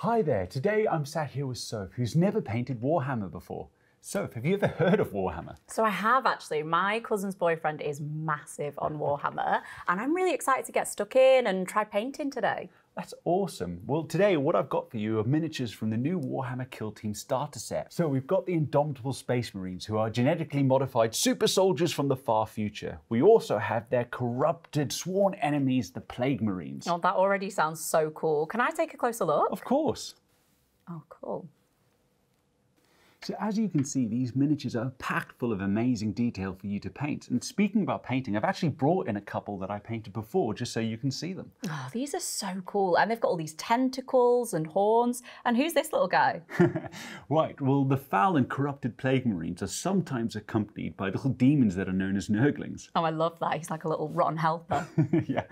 Hi there, today I'm sat here with Soph, who's never painted Warhammer before. Soph, have you ever heard of Warhammer? So I have actually. My cousin's boyfriend is massive on Warhammer, and I'm really excited to get stuck in and try painting today. That's awesome. Well, today what I've got for you are miniatures from the new Warhammer Kill Team starter set. So we've got the indomitable Space Marines, who are genetically modified super soldiers from the far future. We also have their corrupted sworn enemies, the Plague Marines. Oh, that already sounds so cool. Can I take a closer look? Of course. Oh, cool. So as you can see, these miniatures are packed full of amazing detail for you to paint. And speaking about painting, I've actually brought in a couple that I painted before just so you can see them. Oh, these are so cool. And they've got all these tentacles and horns. And who's this little guy? right, well, the foul and corrupted plague marines are sometimes accompanied by little demons that are known as nurglings. Oh, I love that. He's like a little rotten helper. yeah.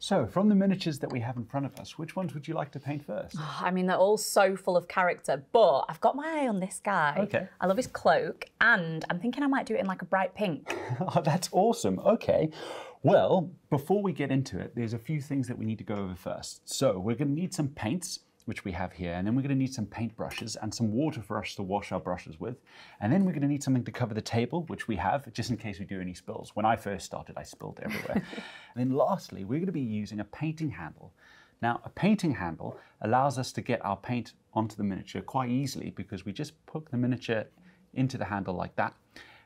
So, from the miniatures that we have in front of us, which ones would you like to paint first? I mean, they're all so full of character, but I've got my eye on this guy. Okay. I love his cloak, and I'm thinking I might do it in like a bright pink. oh, that's awesome. Okay. Well, before we get into it, there's a few things that we need to go over first. So, we're going to need some paints which we have here. And then we're going to need some paint brushes and some water for us to wash our brushes with. And then we're going to need something to cover the table, which we have, just in case we do any spills. When I first started, I spilled everywhere. and then lastly, we're going to be using a painting handle. Now, a painting handle allows us to get our paint onto the miniature quite easily because we just put the miniature into the handle like that.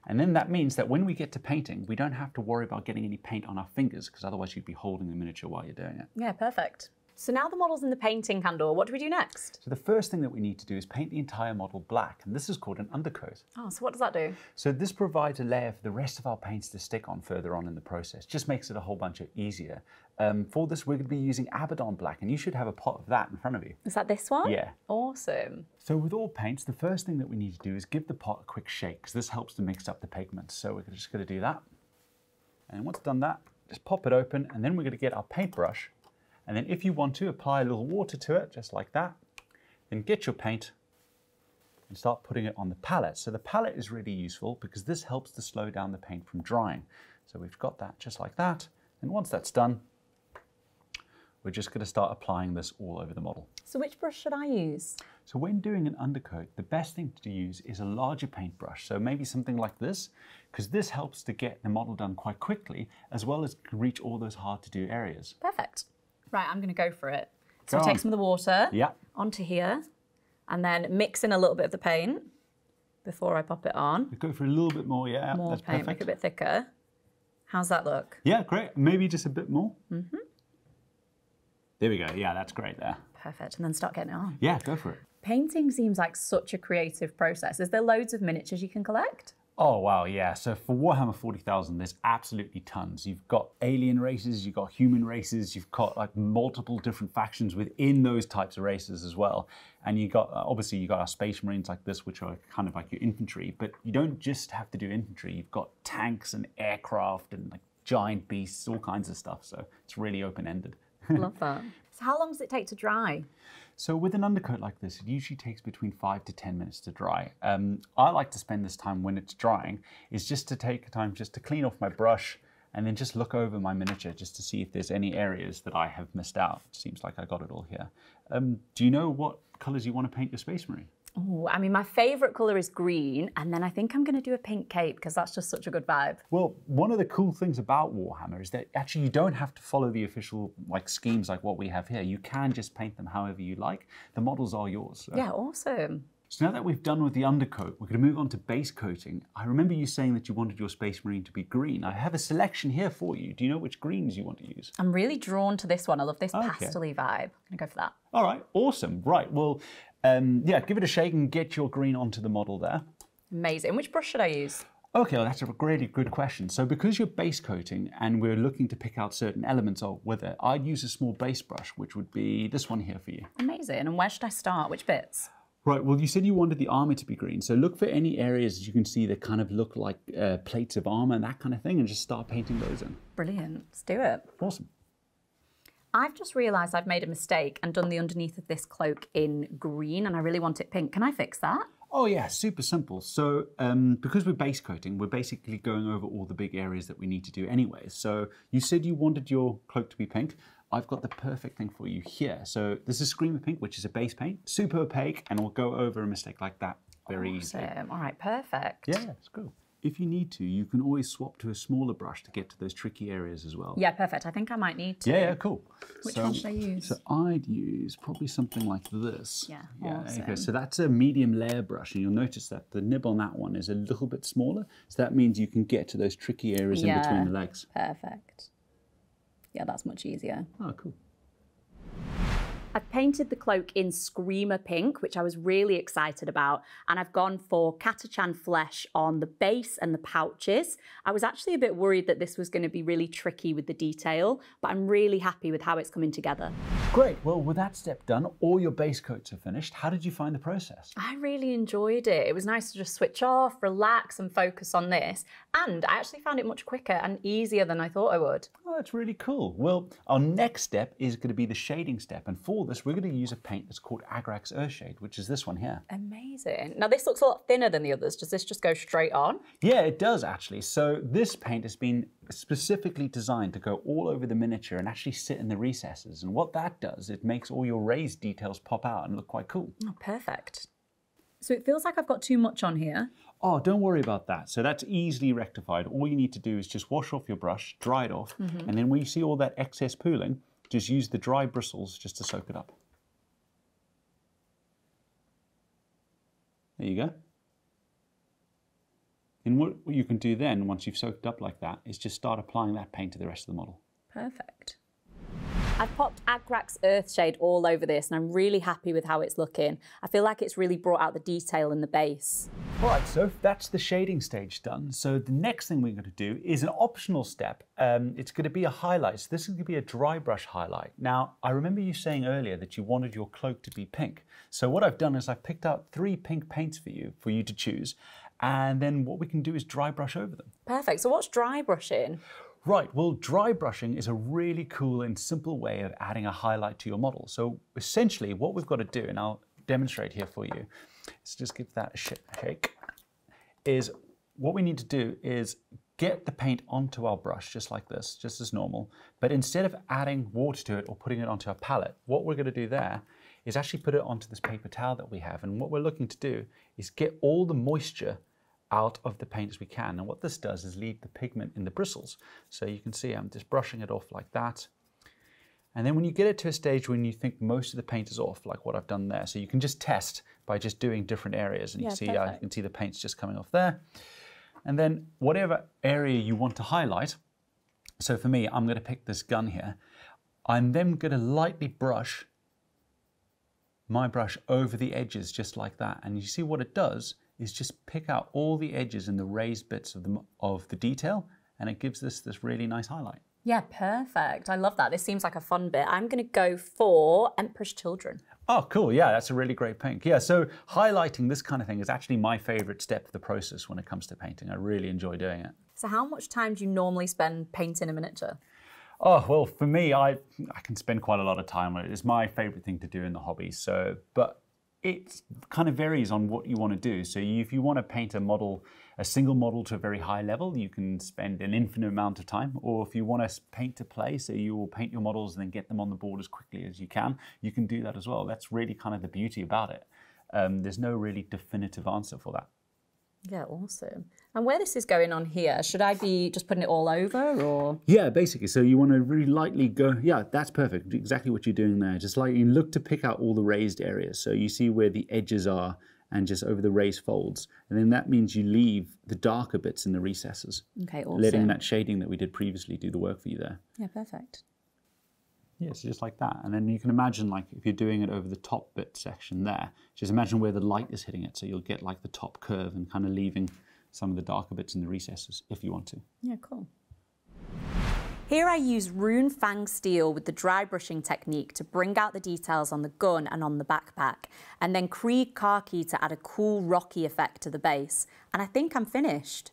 And then that means that when we get to painting, we don't have to worry about getting any paint on our fingers because otherwise you'd be holding the miniature while you're doing it. Yeah, perfect. So now the model's in the painting handle, what do we do next? So the first thing that we need to do is paint the entire model black, and this is called an undercoat. Oh, so what does that do? So this provides a layer for the rest of our paints to stick on further on in the process. Just makes it a whole bunch of easier. Um, for this, we're going to be using Abaddon black, and you should have a pot of that in front of you. Is that this one? Yeah. Awesome. So with all paints, the first thing that we need to do is give the pot a quick shake, because this helps to mix up the pigments. So we're just going to do that. And once done that, just pop it open, and then we're going to get our paintbrush and then if you want to, apply a little water to it, just like that. Then get your paint and start putting it on the palette. So the palette is really useful because this helps to slow down the paint from drying. So we've got that just like that. And once that's done, we're just going to start applying this all over the model. So which brush should I use? So when doing an undercoat, the best thing to use is a larger paintbrush. So maybe something like this, because this helps to get the model done quite quickly, as well as reach all those hard to do areas. Perfect. Right, I'm going to go for it. So Go take some of the water Yeah. onto here and then mix in a little bit of the paint before I pop it on. Go for a little bit more, yeah. More that's paint, perfect. make it a bit thicker. How's that look? Yeah, great. Maybe just a bit more. Mm-hmm. There we go. Yeah, that's great there. Perfect. And then start getting it on. Yeah, go for it. Painting seems like such a creative process. Is there loads of miniatures you can collect? Oh, wow, yeah. So for Warhammer 40,000, there's absolutely tons. You've got alien races, you've got human races, you've got like multiple different factions within those types of races as well. And you got, uh, obviously, you've got our space marines like this, which are kind of like your infantry, but you don't just have to do infantry. You've got tanks and aircraft and like giant beasts, all kinds of stuff. So it's really open ended. Love that. How long does it take to dry? So with an undercoat like this, it usually takes between five to 10 minutes to dry. Um, I like to spend this time when it's drying, is just to take time just to clean off my brush and then just look over my miniature just to see if there's any areas that I have missed out. Seems like I got it all here. Um, do you know what colors you want to paint your Space Marine? Oh, I mean, my favourite colour is green, and then I think I'm going to do a pink cape because that's just such a good vibe. Well, one of the cool things about Warhammer is that actually you don't have to follow the official like schemes like what we have here. You can just paint them however you like. The models are yours. so- Yeah, awesome. So now that we've done with the undercoat, we're going to move on to base coating. I remember you saying that you wanted your Space Marine to be green. I have a selection here for you. Do you know which greens you want to use? I'm really drawn to this one. I love this Okay. pastel-y vibe. I'm going to go for that. All right, awesome. Right, well, um, yeah, give it a shake and get your green onto the model there. Amazing. Which brush should I use? Okay, well, that's a really good question. So because you're base coating and we're looking to pick out certain elements of with it, I'd use a small base brush, which would be this one here for you. Amazing. And where should I start? Which bits? Right, well, you said you wanted the armor to be green. So look for any areas you can see that kind of look like uh, plates of armor and that kind of thing, and just start painting those in. Brilliant. Let's do it. Awesome. I've just realised I've made a mistake and done the underneath of this cloak in green, and I really want it pink. Can I fix that? Oh yeah, super simple. So um, because we're base coating, we're basically going over all the big areas that we need to do anyway. So you said you wanted your cloak to be pink. I've got the perfect thing for you here. So this is Screamer Pink, which is a base paint, super opaque, and will go over a mistake like that very easily. Awesome. All right, perfect. Yeah, it's cool. If you need to, you can always swap to a smaller brush to get to those tricky areas as well. Yeah, perfect. I think I might need to. Yeah, yeah, cool. Which so, one should I um, use? So I'd use probably something like this. Yeah, Yeah. Okay. awesome. So that's a medium layer brush, and you'll notice that the nib on that one is a little bit smaller. So that means you can get to those tricky areas in between the legs. Perfect. Yeah, that's much easier. Oh, cool. I've painted the cloak in Screamer Pink, which I was really excited about, and I've gone for Catachan Flesh on the base and the pouches. I was actually a bit worried that this was going to be really tricky with the detail, but I'm really happy with how it's coming together. Great. Well, with that step done, all your base coats are finished. How did you find the process? I really enjoyed it. It was nice to just switch off, relax, and focus on this. And I actually found it much quicker and easier than I thought I would. Oh, that's really cool. Well, our next step is going to be the shading step. And for this, we're going to use a paint that's called Agrax Earthshade, which is this one here. Amazing. Now, this looks a lot thinner than the others. Does this just go straight on? Yeah, it does actually. So this paint has been specifically designed to go all over the miniature and actually sit in the recesses. And what that does, it makes all your raised details pop out and look quite cool. Oh, perfect. So it feels like I've got too much on here. Oh, don't worry about that. So that's easily rectified. All you need to do is just wash off your brush, dry it off, mm-hmm. and then when you see all that excess pooling, just use the dry bristles just to soak it up. There you go. And what what you can do then, once you've soaked up like that, is just start applying that paint to the rest of the model. Perfect. I've popped Agrax Earthshade all over this and I'm really happy with how it's looking. I feel like it's really brought out the detail in the base. All right, so that's the shading stage done. So the next thing we're going to do is an optional step. Um, it's going to be a highlight. So this is going to be a dry brush highlight. Now, I remember you saying earlier that you wanted your cloak to be pink. So what I've done is I've picked out three pink paints for you, for you to choose. And then what we can do is dry brush over them. Perfect. So what's dry brushing? Right, well, dry brushing is a really cool and simple way of adding a highlight to your model. So essentially, what we've got to do, and I'll demonstrate here for you, is just give that a shake, is what we need to do is get the paint onto our brush just like this, just as normal. But instead of adding water to it or putting it onto a palette, what we're going to do there is actually put it onto this paper towel that we have. And what we're looking to do is get all the moisture out of the paint as we can. And what this does is leave the pigment in the bristles. So you can see I'm just brushing it off like that. And then when you get it to a stage when you think most of the paint is off, like what I've done there, so you can just test by just doing different areas. And Yeah, you see, uh, you can see the paint's just coming off there. And then whatever area you want to highlight, so for me, I'm going to pick this gun here. I'm then going to lightly brush my brush over the edges just like that. And you see what it does is just pick out all the edges and the raised bits of the, of the detail and it gives this this really nice highlight. Yeah, perfect. I love that. This seems like a fun bit. I'm going to go for Emperor's Children. Oh, cool. Yeah, that's a really great pink. Yeah, so highlighting this kind of thing is actually my favorite step of the process when it comes to painting. I really enjoy doing it. So, how much time do you normally spend painting a miniature? Oh well, for me, I I can spend quite a lot of time on it. It's my favorite thing to do in the hobby. So, but it kind of varies on what you want to do. So, if you want to paint a model, a single model to a very high level, you can spend an infinite amount of time. Or if you want to paint to play, so you will paint your models and then get them on the board as quickly as you can, you can do that as well. That's really kind of the beauty about it. Um, there's no really definitive answer for that. Yeah, awesome. And where this is going on here, should I be just putting it all over or? Yeah, basically. So you want to really lightly go. Yeah, that's perfect. Exactly what you're doing there. Just like you look to pick out all the raised areas. So you see where the edges are and just over the raised folds. And then that means you leave the darker bits in the recesses, Okay, awesome. letting that shading that we did previously do the work for you there. Yeah, perfect. Yeah, so just like that. And then you can imagine like if you're doing it over the top bit section there, just imagine where the light is hitting it. So you'll get like the top curve and kind of leaving some of the darker bits in the recesses if you want to. Yeah, cool. Here I use Runefang Steel with the dry brushing technique to bring out the details on the gun and on the backpack, and then Krieg Khaki to add a cool rocky effect to the base. And I think I'm finished.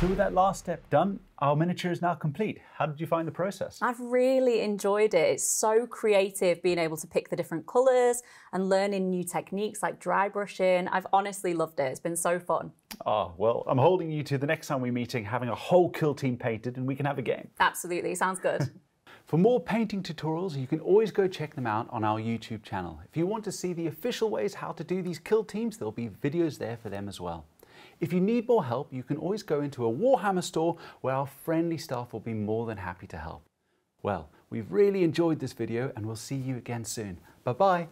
So with that last step done, our miniature is now complete. How did you find the process? I've really enjoyed it. It's so creative being able to pick the different colours and learning new techniques like dry brushing. I've honestly loved it. It's been so fun. Ah, well, I'm holding you to the next time we're meeting, having a whole kill team painted, and we can have a game. Absolutely. Sounds good. For more painting tutorials, you can always go check them out on our YouTube channel. If you want to see the official ways how to do these kill teams, there'll be videos there for them as well. If you need more help, you can always go into a Warhammer store where our friendly staff will be more than happy to help. Well, we've really enjoyed this video and we'll see you again soon. Bye bye.